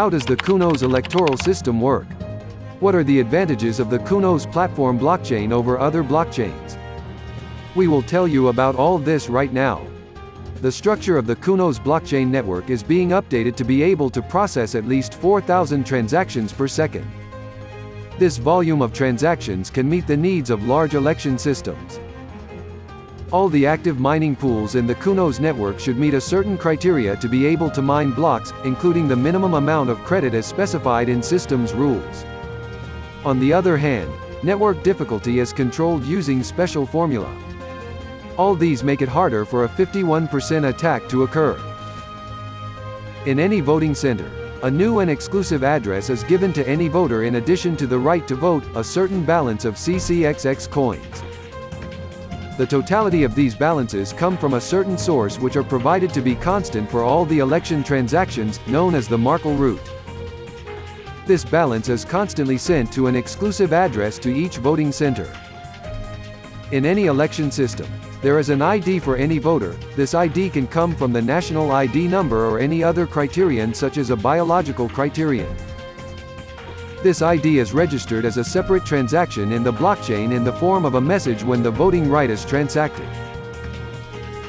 How does the Counos electoral system work? What are the advantages of the Counos platform blockchain over other blockchains? We will tell you about all this right now. The structure of the Counos blockchain network is being updated to be able to process at least 4,000 transactions per second. This volume of transactions can meet the needs of large election systems. All the active mining pools in the Counos network should meet a certain criteria to be able to mine blocks, including the minimum amount of credit as specified in systems rules. On the other hand, network difficulty is controlled using special formula. All these make it harder for a 51% attack to occur. In any voting center, a new and exclusive address is given to any voter in addition to the right to vote, a certain balance of CCXX coins. The totality of these balances come from a certain source which are provided to be constant for all the election transactions, known as the Merkle root. This balance is constantly sent to an exclusive address to each voting center. In any election system, there is an ID for any voter, this ID can come from the national ID number or any other criterion such as a biological criterion. This ID is registered as a separate transaction in the blockchain in the form of a message when the voting right is transacted.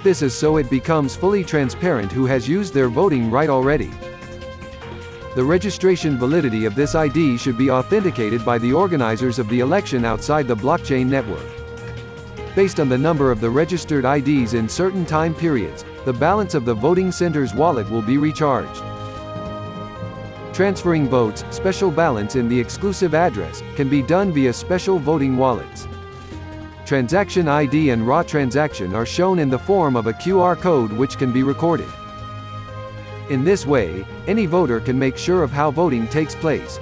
This is so it becomes fully transparent who has used their voting right already. The registration validity of this ID should be authenticated by the organizers of the election outside the blockchain network. Based on the number of the registered IDs in certain time periods, the balance of the voting center's wallet will be recharged. Transferring votes, special balance in the exclusive address, can be done via special voting wallets. Transaction ID and raw transaction are shown in the form of a QR code which can be recorded. In this way, any voter can make sure of how voting takes place.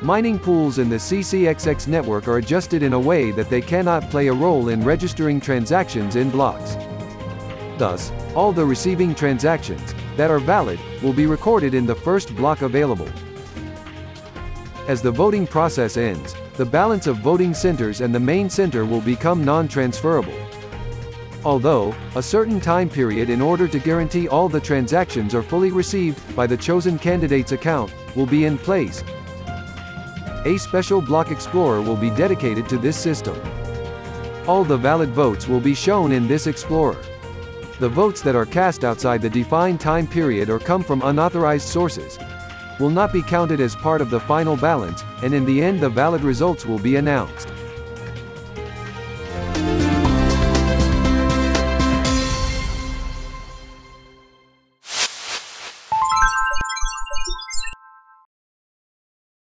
Mining pools in the CCXX network are adjusted in a way that they cannot play a role in registering transactions in blocks. Thus, all the receiving transactions, that are valid, will be recorded in the first block available. As the voting process ends, the balance of voting centers and the main center will become non-transferable. Although, a certain time period in order to guarantee all the transactions are fully received, by the chosen candidate's account, will be in place. A special block explorer will be dedicated to this system. All the valid votes will be shown in this explorer. The votes that are cast outside the defined time period or come from unauthorized sources will not be counted as part of the final balance, and in the end the valid results will be announced.